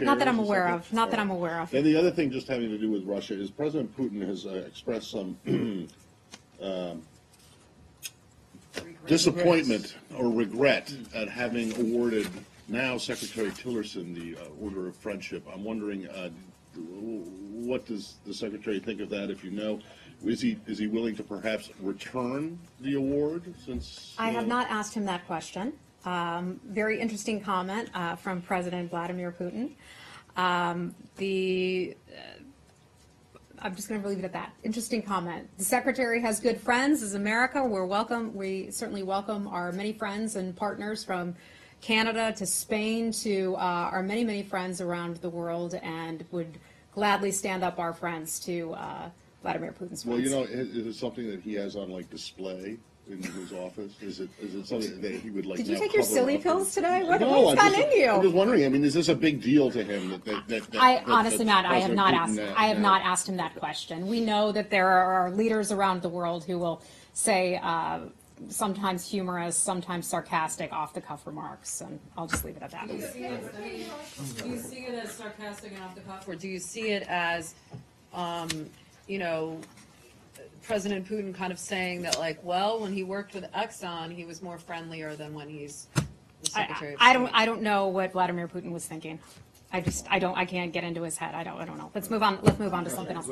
Not that I'm aware of, not that I'm aware of. And the other thing, just having to do with Russia, is President Putin has uh, expressed some um, disappointment or regret at having awarded now Secretary Tillerson the uh, Order of Friendship. I'm wondering, uh, what does the Secretary think of that, if you know? Is he, is he willing to perhaps return the award since? I have uh, not asked him that question. Um, Very interesting comment uh, from President Vladimir Putin. Um, The, uh, I'm just going to leave it at that. Interesting comment. The Secretary has good friends, is America. We're welcome, we certainly welcome our many friends and partners from Canada to Spain to uh, our many, many friends around the world and would gladly stand up our friends to uh, Vladimir Putin's friends. Well, you know, is is it something that he has on like display in his office? Is it, is it something that he would like to do? Did you now take your cover silly up pills today? What No, what's I'm gotten just- into you? I'm just wondering, I mean, is this a big deal to him that, that, that? that- I that- honestly, that Matt, I have President not Putin asked, now- I have now- not asked him that question. We know that there are leaders around the world who will say uh, sometimes humorous, sometimes sarcastic, off-the-cuff remarks, and I'll just leave it at that. Do you see it, do you see it as sarcastic and off the cuff, or do you see it as, um, you know, President Putin kind of saying that like, well, when he worked with Exxon, he was more friendlier than when he's the Secretary I of I don't, State? I don't know what Vladimir Putin was thinking. I just, I don't, I can't get into his head. I don't, I don't know. Let's move on, let's move on to something else.